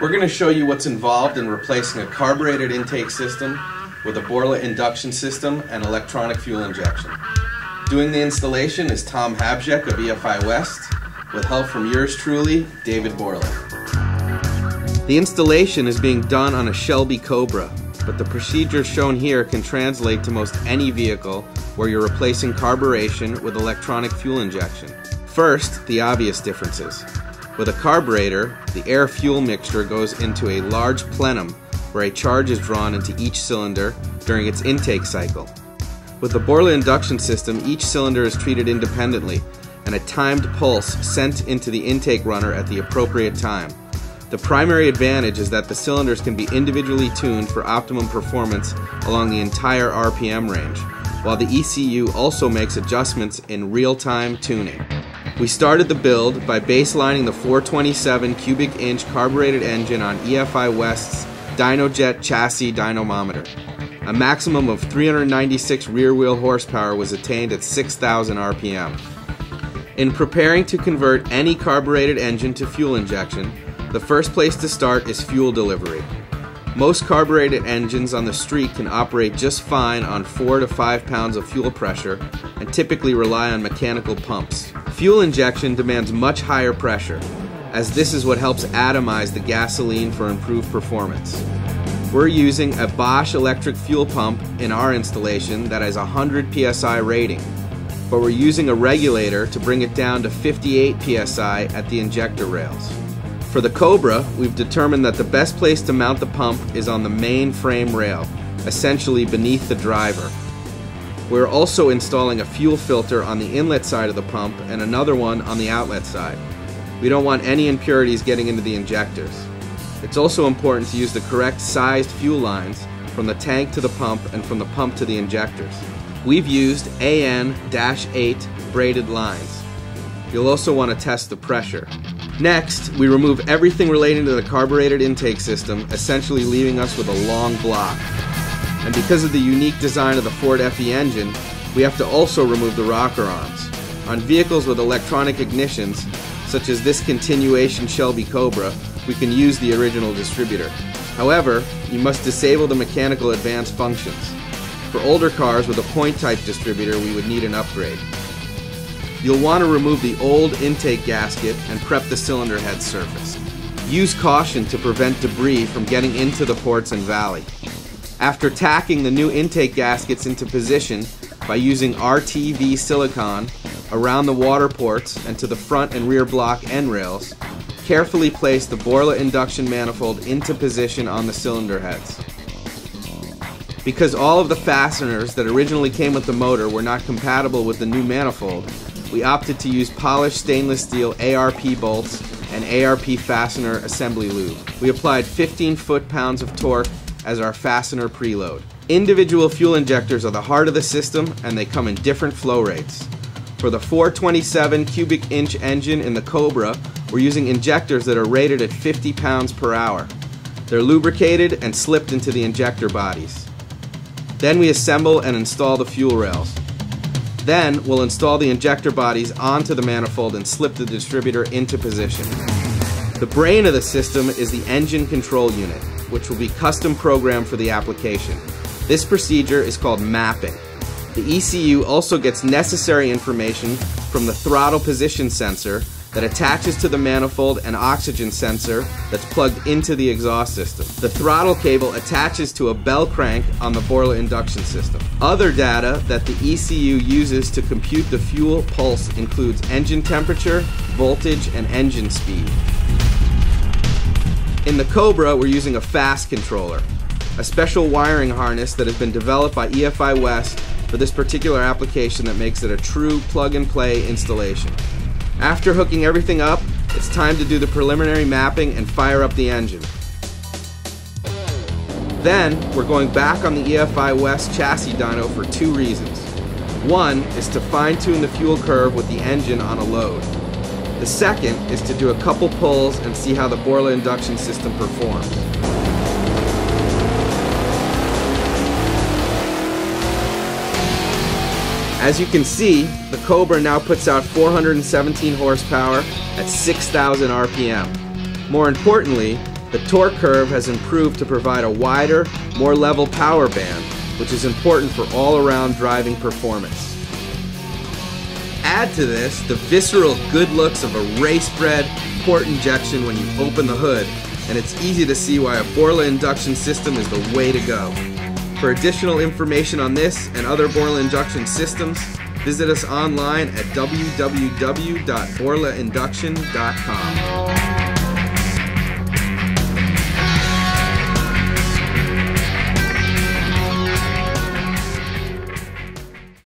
We're going to show you what's involved in replacing a carbureted intake system with a Borla induction system and electronic fuel injection. Doing the installation is Tom Habjek of EFI West with help from yours truly, David Borla. The installation is being done on a Shelby Cobra, but the procedure shown here can translate to most any vehicle where you're replacing carburation with electronic fuel injection. First, the obvious differences. With a carburetor, the air-fuel mixture goes into a large plenum where a charge is drawn into each cylinder during its intake cycle. With the Borla induction system, each cylinder is treated independently and a timed pulse sent into the intake runner at the appropriate time. The primary advantage is that the cylinders can be individually tuned for optimum performance along the entire RPM range, while the ECU also makes adjustments in real-time tuning. We started the build by baselining the 427 cubic inch carbureted engine on EFI West's Dynojet chassis dynamometer. A maximum of 396 rear wheel horsepower was attained at 6,000 RPM. In preparing to convert any carbureted engine to fuel injection, the first place to start is fuel delivery. Most carbureted engines on the street can operate just fine on 4 to 5 pounds of fuel pressure and typically rely on mechanical pumps. Fuel injection demands much higher pressure, as this is what helps atomize the gasoline for improved performance. We're using a Bosch electric fuel pump in our installation that has a 100 psi rating, but we're using a regulator to bring it down to 58 psi at the injector rails. For the Cobra, we've determined that the best place to mount the pump is on the main frame rail, essentially beneath the driver. We're also installing a fuel filter on the inlet side of the pump and another one on the outlet side. We don't want any impurities getting into the injectors. It's also important to use the correct sized fuel lines from the tank to the pump and from the pump to the injectors. We've used AN-8 braided lines. You'll also want to test the pressure. Next, we remove everything relating to the carbureted intake system, essentially leaving us with a long block. And because of the unique design of the Ford FE engine, we have to also remove the rocker arms. On vehicles with electronic ignitions, such as this continuation Shelby Cobra, we can use the original distributor. However, you must disable the mechanical advanced functions. For older cars with a point type distributor, we would need an upgrade. You'll want to remove the old intake gasket and prep the cylinder head surface. Use caution to prevent debris from getting into the ports and valley. After tacking the new intake gaskets into position by using RTV silicone around the water ports and to the front and rear block end rails, carefully place the Borla induction manifold into position on the cylinder heads. Because all of the fasteners that originally came with the motor were not compatible with the new manifold, we opted to use polished stainless steel ARP bolts and ARP fastener assembly lube. We applied 15 foot-pounds of torque as our fastener preload. Individual fuel injectors are the heart of the system and they come in different flow rates. For the 427 cubic inch engine in the Cobra, we're using injectors that are rated at 50 pounds per hour. They're lubricated and slipped into the injector bodies. Then we assemble and install the fuel rails. Then we'll install the injector bodies onto the manifold and slip the distributor into position. The brain of the system is the engine control unit, which will be custom programmed for the application. This procedure is called mapping. The ECU also gets necessary information from the throttle position sensor that attaches to the manifold and oxygen sensor that's plugged into the exhaust system. The throttle cable attaches to a bell crank on the Borla induction system. Other data that the ECU uses to compute the fuel pulse includes engine temperature, voltage, and engine speed. In the Cobra, we're using a fast controller, a special wiring harness that has been developed by EFI West for this particular application that makes it a true plug-and-play installation. After hooking everything up, it's time to do the preliminary mapping and fire up the engine. Then, we're going back on the EFI West chassis dyno for two reasons. One is to fine tune the fuel curve with the engine on a load. The second is to do a couple pulls and see how the Borla induction system performs. As you can see, the Cobra now puts out 417 horsepower at 6,000 RPM. More importantly, The torque curve has improved to provide a wider, more level power band, which is important for all-around driving performance. Add to this the visceral good looks of a race-bred port injection when you open the hood, and it's easy to see why a Borla induction system is the way to go. For additional information on this and other Borla induction systems, visit us online at www.borlainduction.com.